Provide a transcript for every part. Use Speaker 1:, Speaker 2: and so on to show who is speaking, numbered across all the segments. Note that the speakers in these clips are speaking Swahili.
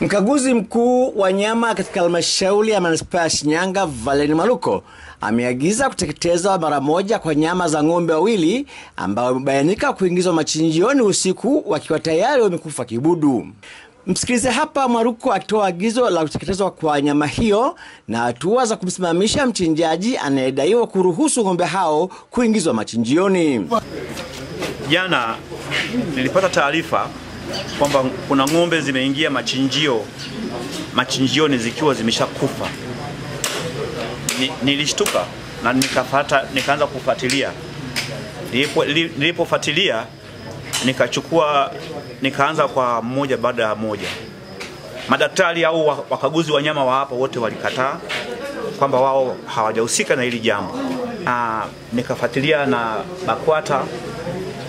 Speaker 1: Mkaguzi mkuu wa nyama katika halmashauri ya manispaa ya Shinyanga Valeni Maluko ameagiza kuteketezwa mara moja kwa nyama za ng'ombe wawili ambao wamebainika kuingizwa machinjioni usiku wakiwa tayari wamekufa kibudu. Msikilize hapa Mwaruko akitoa agizo la kuteketezwa kwa nyama hiyo na hatua za kumsimamisha mchinjaji anayedaiwa kuruhusu ng'ombe hao kuingizwa machinjioni.
Speaker 2: Jana nilipata taarifa kwamba kuna ng'ombe zimeingia machinjio machinjioni zikiwa zimeshakufa. Ni, nilishtuka na nikafata, nikaanza kufuatilia. Nilipo, nilipofuatilia nikachukua nikaanza kwa mmoja baada ya moja. Madaktari au wakaguzi wanyama wa hapa wote walikataa kwamba wao hawajahusika na hili jambo. Nikafuatilia na BAKWATA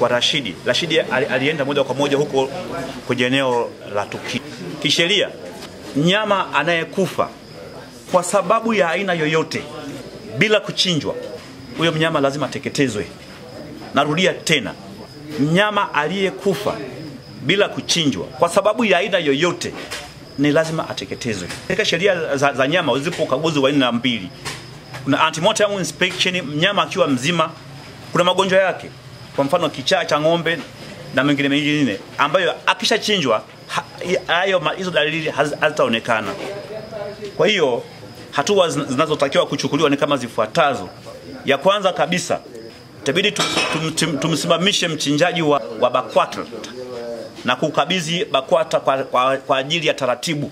Speaker 2: kwa Rashidi. Rashidi alienda moja kwa moja huko kwenye eneo la tukio. Kisheria, mnyama anayekufa kwa sababu ya aina yoyote bila kuchinjwa, huyo mnyama lazima ateketezwe. Narudia tena, mnyama aliyekufa bila kuchinjwa kwa sababu ya aina yoyote ni lazima ateketezwe. Katika sheria za, za nyama zipo ukaguzi wa aina mbili. Kuna antemortem inspection, mnyama akiwa mzima, kuna magonjwa yake kwa mfano kichaa cha ng'ombe na mengine mengine ambayo akishachinjwa hayo hizo dalili hazitaonekana. Kwa hiyo hatua zinazotakiwa kuchukuliwa ni kama zifuatazo. Ya kwanza kabisa, itabidi tum, tum, tumsimamishe mchinjaji wa, wa BAKWATA na kukabidhi BAKWATA kwa, kwa, kwa ajili ya taratibu.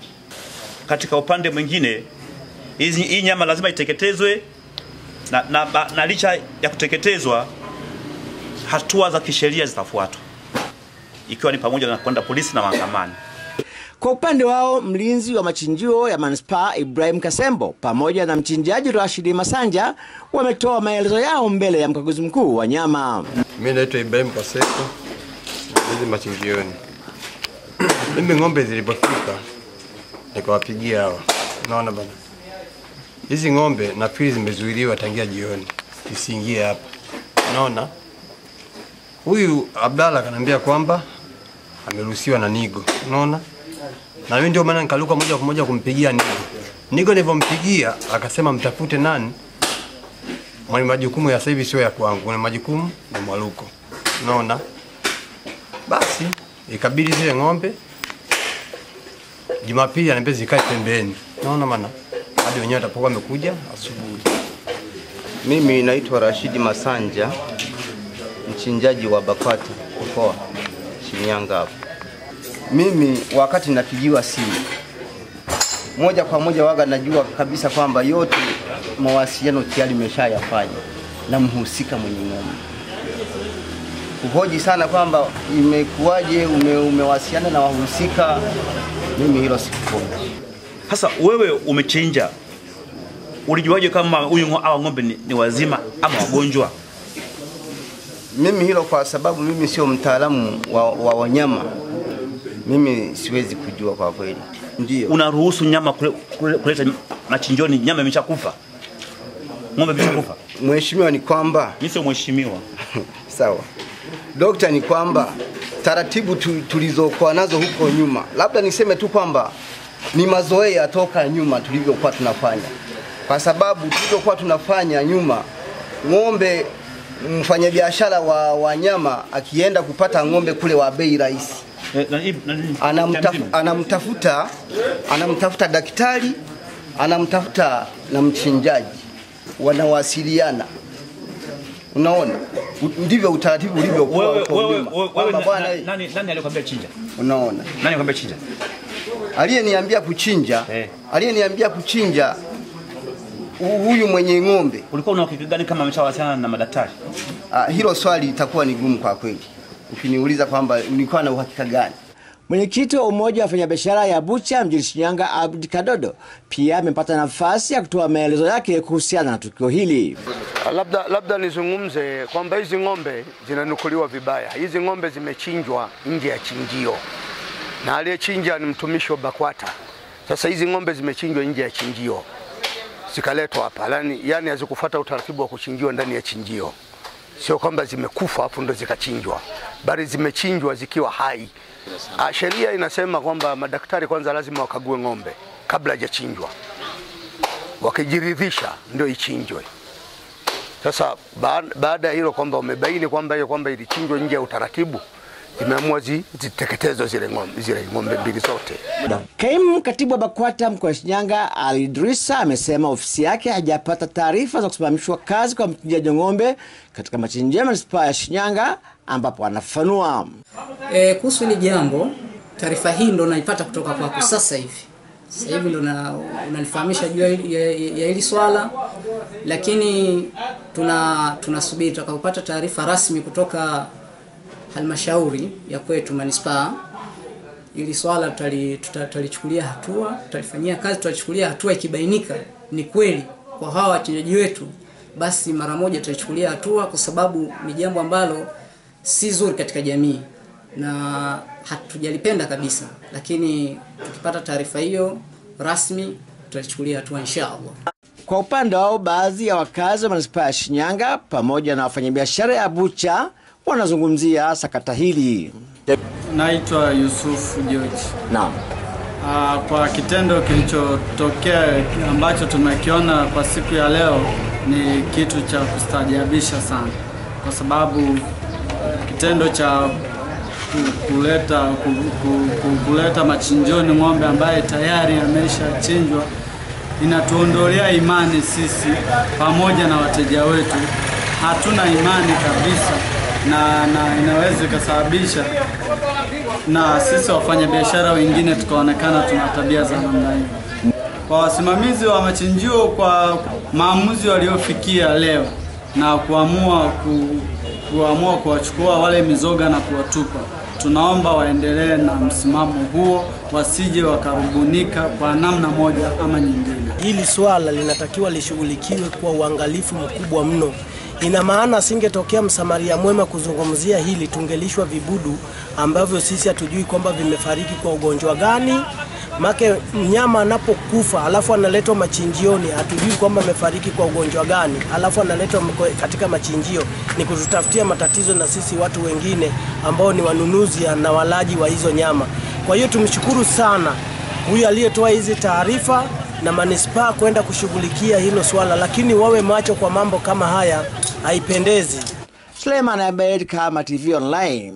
Speaker 2: Katika upande mwingine, hii nyama lazima iteketezwe na, na, na, na licha ya kuteketezwa hatua za kisheria zitafuatwa ikiwa ni pamoja na kwenda polisi na mahakamani.
Speaker 1: Kwa upande wao, mlinzi wa machinjio ya manispaa Ibrahim Kasembo pamoja na mchinjaji Rashidi Masanja wametoa maelezo yao mbele ya mkaguzi mkuu wa nyama.
Speaker 3: Mimi naitwa Ibrahim Kasembo, mlinzi machinjioni. Mimi ng'ombe zilipofika nikawapigia hawa, naona bana, hizi ng'ombe nafikiri zimezuiliwa tangia jioni, isiingie hapa, naona huyu Abdalla kanambia kwamba ameruhusiwa na Nigo, unaona, na mimi ndio maana nikaluka moja kwa moja kumpigia Nigo. Nigo nilivyompigia akasema mtafute nani? Mwenye majukumu ya sasa hivi, sio ya kwangu, mwenye majukumu ni Mwaluko, unaona. Basi ikabidi zile ng'ombe Jumapili anambia zikae pembeni, unaona maana? Hadi wenyewe atapokuwa amekuja asubuhi.
Speaker 4: Mimi naitwa Rashidi Masanja, mchinjaji wa BAKWATA mkoa Shinyanga hapo. Mimi wakati napigiwa simu moja kwa moja waga najua kabisa kwamba yote mawasiliano tayari nimeshayafanya na mhusika mwenye ng'ombe. Kuhoji sana kwamba imekuwaje, ume, umewasiliana na wahusika, mimi hilo sikuhoji.
Speaker 2: Sasa wewe umechinja, ulijuaje kama huyu awa ng'ombe ni, ni wazima ama wagonjwa?
Speaker 4: Mimi hilo kwa sababu mimi sio mtaalamu wa, wa wanyama, mimi siwezi kujua kwa kweli. Ndio
Speaker 2: Unaruhusu nyama kule, kule, kuleta machinjoni, nyama imeshakufa, ng'ombe imeshakufa?
Speaker 4: mheshimiwa, ni kwamba
Speaker 2: Mimi sio mheshimiwa.
Speaker 4: sawa dokta, ni kwamba taratibu tu, tulizokuwa nazo huko nyuma, labda niseme tu kwamba ni mazoea toka nyuma tulivyokuwa tunafanya, kwa sababu tulivyokuwa tunafanya nyuma, ng'ombe mfanyabiashara wa wanyama akienda kupata ng'ombe kule wa bei rahisi
Speaker 2: Eh, na- na- na-
Speaker 4: anamtaf, anamtafuta anamtafuta daktari anamtafuta na mchinjaji wanawasiliana unaona ndivyo utaratibu ulivyo.
Speaker 2: Wewe wewe wewe nani nani alikwambia chinja?
Speaker 4: unaona
Speaker 2: Nani alikwambia chinja?
Speaker 4: aliyeniambia kuchinja
Speaker 2: hey.
Speaker 4: aliyeniambia kuchinja huyu mwenye ng'ombe
Speaker 2: Ulikuwa una uhakika gani kama ameshawasiliana na madaktari?
Speaker 4: ah, hilo swali litakuwa ni gumu kwa kweli ukiniuliza kwamba nilikuwa na uhakika gani
Speaker 1: Mwenyekiti wa umoja wa wafanyabiashara ya bucha mjini Shinyanga, Abdi Kadodo, pia amepata nafasi ya kutoa maelezo yake kuhusiana na tukio hili.
Speaker 5: Labda, labda nizungumze kwamba hizi ng'ombe zinanukuliwa vibaya. Hizi ng'ombe zimechinjwa nje ya chinjio na aliyechinja ni mtumishi wa BAKWATA. Sasa hizi ng'ombe zimechinjwa nje ya chinjio zikaletwa hapa, yani, yani hazikufuata utaratibu wa kuchinjiwa ndani ya chinjio. Sio kwamba zimekufa afu ndo zikachinjwa, bali zimechinjwa zikiwa hai Ah, Sheria inasema kwamba madaktari kwanza lazima wakague ng'ombe kabla hajachinjwa, wakijiridhisha ndio ichinjwe. Sasa baada ya hilo kwamba wamebaini kwamba hiyo kwamba ilichinjwa nje ya utaratibu, zimeamua zi, ziteketezwe zile ng'ombe, zile ng'ombe mbili zote.
Speaker 1: Kaimu katibu wa BAKWATA mkoa wa Shinyanga Ali Idrisa amesema ofisi yake hajapata taarifa za kusimamishwa kazi kwa mchinjaji ng'ombe katika machinjio ya manispaa ya Shinyanga, ambapo anafafanua.
Speaker 6: E, kuhusu hili jambo, taarifa hii ndo naipata kutoka kwako sasa hivi. Sasa hivi ndo na- unanifahamisha juu ya hili- ya ya hili swala, lakini tuna tunasubiri tutakapopata taarifa rasmi kutoka halmashauri ya kwetu manispaa, ili swala tutali- tutalichukulia hatua, tutalifanyia kazi, tutalichukulia hatua. Ikibainika ni kweli kwa hawa wachinjaji wetu, basi mara moja tutalichukulia hatua, kwa sababu ni jambo ambalo si zuri katika jamii na hatujalipenda kabisa, lakini tukipata taarifa hiyo rasmi tutalichukulia hatua inshallah.
Speaker 1: Kwa upande wao, baadhi ya wakazi wa manispaa ya Shinyanga pamoja na wafanyabiashara ya bucha wanazungumzia sakata hili.
Speaker 7: Naitwa Yusufu George.
Speaker 1: Naam.
Speaker 7: Ah, Kwa kitendo kilichotokea ambacho tumekiona kwa siku ya leo ni kitu cha kustajabisha sana, kwa sababu kitendo cha ku- kuleta ku- ku- ku- kuleta machinjoni ng'ombe ambaye tayari ameshachinjwa inatuondolea imani sisi pamoja na wateja wetu. Hatuna imani kabisa na, na inaweza ikasababisha na sisi wafanya biashara wengine tukaonekana tuna tabia za namna hiyo. Kwa wasimamizi wa machinjio, kwa maamuzi waliofikia leo na kuamua ku, kuamua kuwachukua wale mizoga na kuwatupa, tunaomba waendelee na msimamo huo, wasije wakarubunika kwa namna moja ama nyingine.
Speaker 8: Hili swala linatakiwa lishughulikiwe kwa uangalifu mkubwa mno. Ina maana asingetokea msamaria mwema kuzungumzia hili, tungelishwa vibudu ambavyo sisi hatujui kwamba vimefariki kwa ugonjwa gani. Make mnyama anapokufa alafu analetwa machinjioni, hatujui kwamba amefariki kwa ugonjwa gani, alafu analetwa katika machinjio, ni kututafutia matatizo na sisi watu wengine ambao ni wanunuzi na walaji wa hizo nyama. Kwa hiyo tumshukuru sana huyu aliyetoa hizi taarifa na manispaa kwenda kushughulikia hilo swala, lakini wawe macho kwa mambo kama haya, haipendezi.
Speaker 1: Suleiman Abed, Kama TV Online.